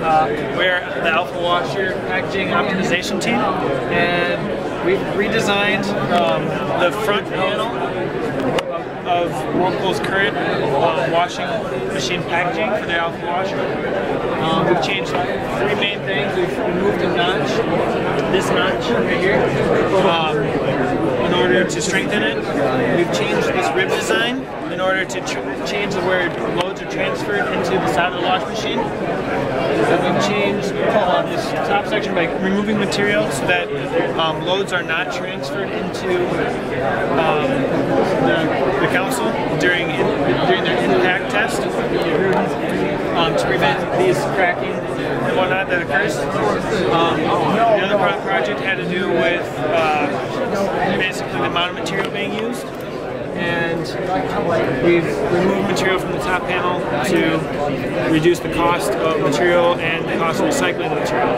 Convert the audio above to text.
Uh, we're the Alpha Washer packaging optimization team, and we've redesigned um, the front panel of Whirlpool's current uh, washing machine packaging for the Alpha Washer. Um, we've changed three main things. We've removed a notch, this notch right here, um, in order to strengthen it. We've changed rib design in order to change the where loads are transferred into the side of the wash machine. And we've changed uh, this top section by removing material so that um, loads are not transferred into um, the, the during during their impact test um, to prevent these cracking and whatnot that occurs. Um, the other project had to do with uh, basically the amount of material being used and we've removed material from the top panel to reduce the cost of material and the cost of recycling the material.